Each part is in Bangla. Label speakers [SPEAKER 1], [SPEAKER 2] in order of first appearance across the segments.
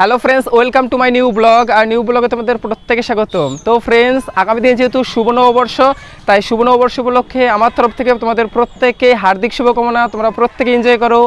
[SPEAKER 1] Hello friends welcome to my new blog R new ব্লগে তোমাদের প্রত্যেকে স্বাগতম। তো ফ্রেন্ডস আগামী দিনে যেহেতু শুভ নববর্ষ, তাই শুভ নববর্ষ উপলক্ষে আমার তরফ থেকে তোমাদের প্রত্যেককে হার্দিক শুভকামনা। তোমরা প্রত্যেকে এনজয় করো।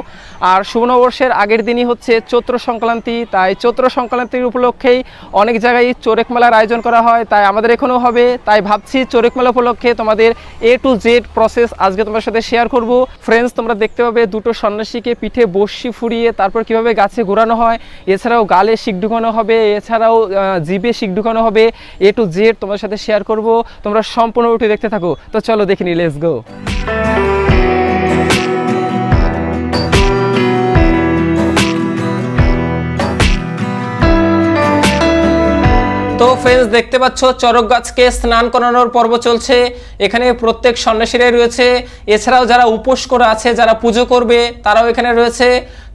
[SPEAKER 1] আর শুভ নববর্ষের আগের দিনই হচ্ছে চৈত্র সংক্রান্তি। তাই চৈত্র সংক্রান্তির উপলক্ষেই অনেক জায়গায় চোরেক মেলার আয়োজন করা হয়। তাই আমাদের এখানেও হবে। তাই ভাবছি চোরেক মেলা উপলক্ষে তোমাদের এ টু জেড প্রসেস আজকে তোমার সাথে শেয়ার করব। ফ্রেন্ডস তোমরা দেখতে পাবে দুটো সন্ন্যাসীকে পিঠে বসি ফুরিয়ে তারপর কীভাবে গাছে ঘোরানো হয়। এছাড়াও গালে শিক ঢুকানো হবে এছাড়াও আহ, শিখ ঢুকানো হবে এ টু জেড তোমার সাথে শেয়ার করব তোমরা সম্পূর্ণ উঠে দেখতে থাকো। তো চলো দেখে নি লেটস গো তো ফ্রেন্ডস দেখতে পাচ্ছ চরক গাছকে স্নান করানোর পর্ব চলছে। এখানে প্রত্যেক সন্ন্যাসীরাই রয়েছে। এছাড়াও যারা উপোস করে আছে, যারা পুজো করবে, তারাও এখানে রয়েছে।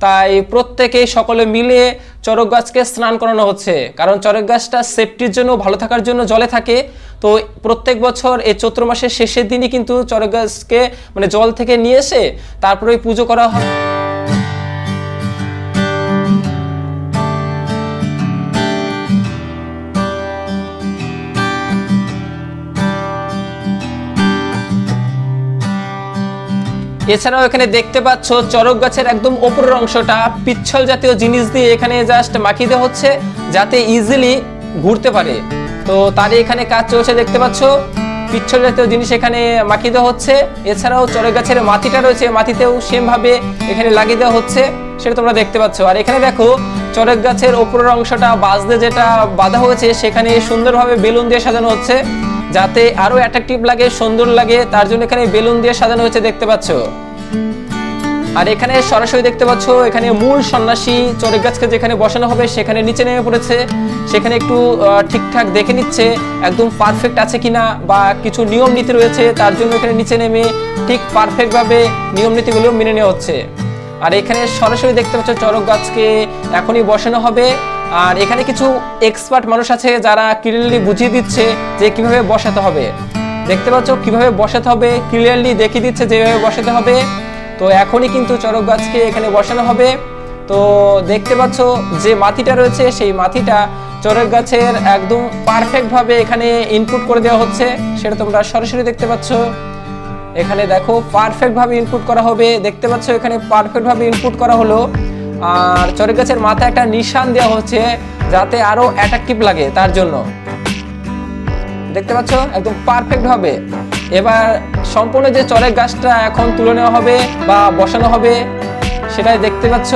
[SPEAKER 1] তাই প্রত্যেকেই সকলে মিলে চরক গাছকে স্নান করানো হচ্ছে। কারণ চরক গাছটা সেফটির জন্য, ভালো থাকার জন্য জলে থাকে। তো প্রত্যেক বছর এই চৈত্র মাসের শেষের দিনই কিন্তু চরক গাছকে মানে জল থেকে নিয়ে এসে তারপরে পুজো করা হয়। এছাড়াও এখানে দেখতে পাচ্ছ চরক গাছের একদম ওপরের অংশটা। পিচ্ছল জাতীয় জিনিস দিয়ে এখানে জাস্ট মাখিয়ে দেওয়া হচ্ছে যাতে ইজিলি ঘুরতে পারে। তো তারই এখানে কাজ চলছে, দেখতে পাচ্ছ? পিচ্ছল জাতীয় জিনিস এখানে মাখিয়ে দেওয়া হচ্ছে। এছাড়াও চরক গাছের মাটিটা রয়েছে, মাটিতেও সেম ভাবে এখানে লাগিয়ে দেওয়া হচ্ছে, সেটা তোমরা দেখতে পাচ্ছ। আর এখানে দেখো, চরক গাছের ওপরের অংশটা বাঁশতে যেটা বাঁধা হয়েছে, সেখানে সুন্দরভাবে বেলুন দিয়ে সাজানো হচ্ছে। যাতে আরও অ্যাট্রাকটিভ লাগে, সুন্দর লাগে, তার জন্য এখানে বেলুন দিয়ে সাজানো হয়েছে, দেখতে পাচ্ছ? আর এখানে সরাসরি দেখতে পাচ্ছ, এখানে মূল সন্ন্যাসী চরেক গাছকে যেখানে বসানো হবে, সেখানে নিচে নেমে পড়েছে। সেখানে একটু ঠিকঠাক দেখে নিচ্ছে, একদম পারফেক্ট আছে কিনা বা কিছু নিয়ম নীতি রয়েছে, তার জন্য এখানে নিচে নেমে ঠিক পারফেক্ট ভাবে নিয়ম নীতিগুলো মেনে নেওয়া হচ্ছে। আর এখানে সরাসরি দেখতে পাচ্ছ, চরক গাছকে এখনই বসানো হবে। আর এখানে কিছু এক্সপার্ট মানুষ আছে যারা ক্লিয়ারলি বুঝিয়ে দিচ্ছে যে কীভাবে বসাতে হবে। দেখতে পাচ্ছ কীভাবে বসাতে হবে ক্লিয়ারলি দেখিয়ে দিচ্ছে যেভাবে বসাতে হবে। তো এখনই কিন্তু চরক গাছকে এখানে বসানো হবে। তো দেখতে পাচ্ছ যে মাটিটা রয়েছে, সেই মাটিটা চরক গাছের একদম পারফেক্টভাবে এখানে ইনপুট করে দেওয়া হচ্ছে। সেটা তোমরা সরাসরি দেখতে পাচ্ছ। এখানে দেখো পারফেক্টভাবে ইনপুট করা হবে। দেখতে পাচ্ছ এখানে পারফেক্টভাবে ইনপুট করা হলো। আর চরের গাছের মাথায় একটা নিশান দেওয়া হচ্ছে যাতে আরও অ্যাট্রাকটিভ লাগে তার জন্য। দেখতে পাচ্ছ? একদম পারফেক্ট হবে। এবার সম্পূর্ণ যে চরের গাছটা এখন তুলে নেওয়া হবে বা বসানো হবে, সেটাই দেখতে পাচ্ছ।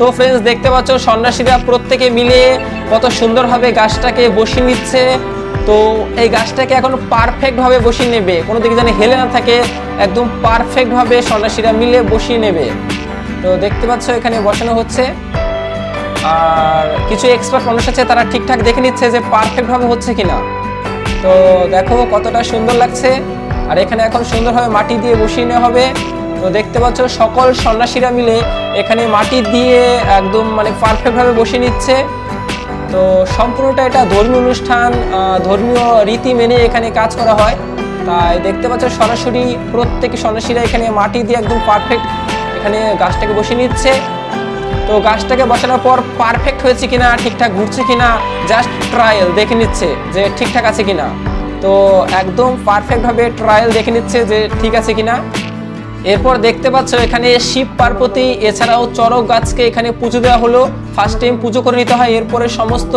[SPEAKER 1] তো ফ্রেন্ডস দেখতে পাচ্ছ, সন্ন্যাসীরা প্রত্যেকে মিলে কত সুন্দরভাবে গাছটাকে বসিয়ে নিচ্ছে। তো এই গাছটাকে এখন পারফেক্ট ভাবে বসিয়ে নেবে। কোনো দিকে যেন হেলে না থাকে, একদম পারফেক্ট ভাবে সন্ন্যাসীরা মিলে বসিয়ে নেবে। তো দেখতে পাচ্ছ, এখানে বসানো হচ্ছে। আর কিছু এক্সপার্ট মানুষ আছে, তারা ঠিকঠাক দেখে নিচ্ছে যে পারফেক্ট ভাবে হচ্ছে কিনা। তো দেখো কতটা সুন্দর লাগছে। আর এখানে এখন সুন্দরভাবে মাটি দিয়ে বসিয়ে নেওয়া হবে। তো দেখতে পাচ্ছ সকল সন্ন্যাসীরা মিলে এখানে মাটি দিয়ে একদম মানে পারফেক্ট ভাবে বসিয়ে নিচ্ছে। তো সম্পূর্ণটা এটা ধর্মীয় অনুষ্ঠান ধর্মীয় রীতি মেনে এখানে কাজ করা হয়। তাই দেখতে পাচ্ছ সরাসরি প্রত্যেক সন্ন্যাসীরা এখানে মাটি দিয়ে একদম পারফেক্ট এখানে গাছটাকে বসিয়ে নিচ্ছে। তো গাছটাকে বসানোর পর পারফেক্ট হয়েছে কিনা, ঠিকঠাক ঘুরছে কিনা জাস্ট ট্রায়াল দেখে নিচ্ছে যে ঠিকঠাক আছে কিনা। তো একদম পারফেক্ট ভাবে ট্রায়াল দেখে নিচ্ছে যে ঠিক আছে কিনা। এরপর দেখতে পাচ্ছ এখানে শিব পার্বতী, এছাড়াও চরক গাছকে এখানে পুজো দেওয়া হলো। ফার্স্ট টাইম পুজো করে নিতে হয়, এরপরে সমস্ত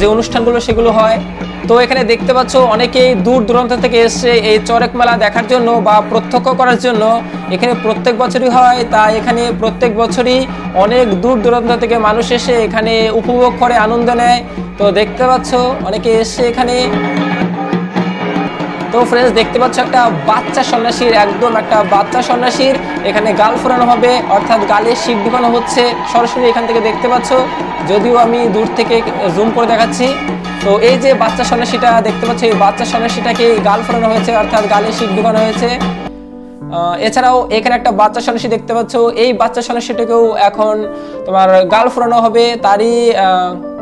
[SPEAKER 1] যে অনুষ্ঠানগুলো সেগুলো হয়। তো এখানে দেখতে পাচ্ছ অনেকেই দূর দূরান্ত থেকে এসে এই চরক মেলা দেখার জন্য বা প্রত্যক্ষ করার জন্য এখানে প্রত্যেক বছরই হয়। তাই এখানে প্রত্যেক বছরই অনেক দূর দূরান্ত থেকে মানুষ এসে এখানে উপভোগ করে, আনন্দ নেয়। তো দেখতে পাচ্ছ অনেকে এসে এখানে তো ফ্রেন্ডস দেখতে পাচ্ছ একটা বাচ্চা সন্ন্যাসীর, একদম একটা বাচ্চা সন্ন্যাসীর। এখানে গাল ফোরানো হবে, অর্থাৎ গালে শিক ঢুকানো হচ্ছে। সরাসরি এখান থেকে দেখতে পাচ্ছ, যদিও আমি দূর থেকে জুম করে দেখাচ্ছি। তো এই যে বাচ্চা সন্ন্যাসীটা, দেখতে পাচ্ছ, এই বাচ্চা সন্ন্যাসীটাকে গাল ফোরানো হয়েছে, অর্থাৎ গালে শিক ঢুকানো হয়েছে। এছাড়াও এখানে একটা বাচ্চা সন্ন্যাসী দেখতে পাচ্ছ, এই বাচ্চা সন্ন্যাসীটাকেও এখন তোমার গাল ফোরানো হবে, তারই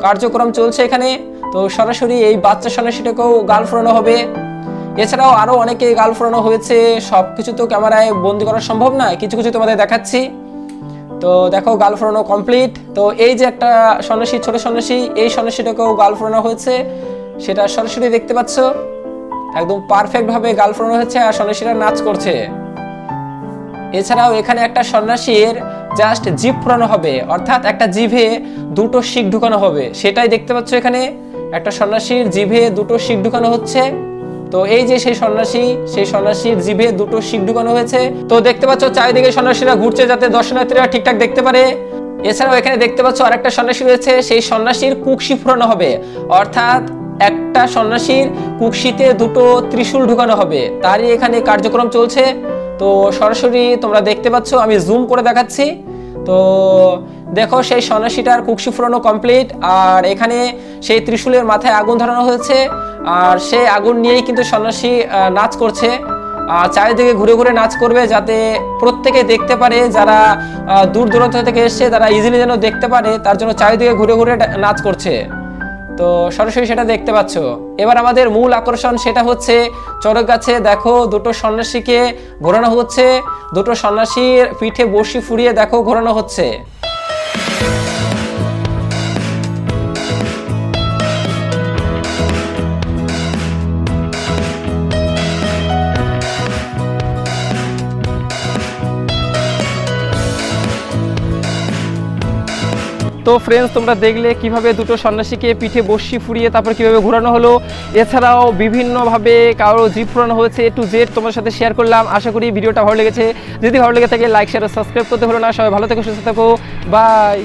[SPEAKER 1] কার্যক্রম চলছে এখানে। তো সরাসরি এই বাচ্চা সন্ন্যাসীটাকেও গাল ফোরানো হবে। এছাড়াও আরও অনেকে গাল ফোরানো হয়েছে সব কিছু তো ক্যামেরায় বন্দি করা সম্ভব না, কিছু কিছু তোমাদের দেখাচ্ছি। তো দেখো, গাল ফোরানো কমপ্লিট তো এই যে একটা সন্ন্যাসী, ছোট সন্ন্যাসী, এই সন্ন্যাসীটাকেও গাল ফোরানো হয়েছে। সেটা সরাসরি দেখতে পাচ্ছ। একদম পারফেক্ট ভাবে গাল ফোরানো হয়েছে আর সন্ন্যাসীরা নাচ করছে। এছাড়াও এখানে একটা সন্ন্যাসীর জাস্ট জিভ ফোরানো হবে, অর্থাৎ একটা জিভে দুটো শিখ ঢুকানো হবে। সেটাই দেখতে পাচ্ছ এখানে। একটা সন্ন্যাসীর জিভে দুটো শিখ ঢুকানো হচ্ছে। তো এই যে সেই সন্ন্যাসী, সেই সন্ন্যাসীর জিভে দুটো শিক ঢুকানো হয়েছে। তো দেখতে পাচ্ছ চারিদিকে সন্ন্যাসীরা ঘুরছে যাতে দর্শনার্থীরা ঠিকঠাক দেখতে পারে। এছাড়াও এখানে দেখতে পাচ্ছ আরেকটা সন্ন্যাসী রয়েছে, সেই সন্ন্যাসীর কুকশি ফুরানো হবে। অর্থাৎ একটা সন্ন্যাসীর কুকশিতে দুটো ত্রিশূল ঢুকানো হবে। তারই এখানে কার্যক্রম চলছে। তো সরাসরি তোমরা দেখতে পাচ্ছ, আমি জুম করে দেখাচ্ছি। তো দেখো, সেই সন্ন্যাসীটার কুকশি ফুরানো কমপ্লিট আর এখানে সেই ত্রিশূলের মাথায় আগুন ধরানো হয়েছে, আর সেই আগুন নিয়েই কিন্তু সন্ন্যাসী নাচ করছে। আর চারিদিকে ঘুরে ঘুরে নাচ করবে যাতে প্রত্যেকে দেখতে পারে, যারা দূর দূরান্ত থেকে এসছে, তারা ইজিলি যেন দেখতে পারে, তার জন্য চারিদিকে ঘুরে ঘুরে নাচ করছে। তো সরাসরি সেটা দেখতে পাচ্ছ। এবার আমাদের মূল আকর্ষণ সেটা হচ্ছে চড়ক গাছে। দেখো, দুটো সন্ন্যাসীকে ঘোরানো হচ্ছে, দুটো সন্ন্যাসীর পিঠে বসি ফুরিয়ে দেখো, ঘোরানো হচ্ছে। তো ফ্রেন্ডস তোমরা দেখলে কীভাবে দুটো সন্ন্যাসীকে পিঠে বসি ফুরিয়ে তারপর কীভাবে ঘোরানো হলো। এছাড়াও বিভিন্নভাবে কারও জিপ ফুরানো হয়েছে টু জেড তোমার সাথে শেয়ার করলাম। আশা করি ভিডিওটা ভালো লেগেছে। যদি ভালো লেগে থাকে লাইক শেয়ার সাবস্ক্রাইব করতে হলো না। সবাই ভালো থেকো, সুস্থ থাকো। বাই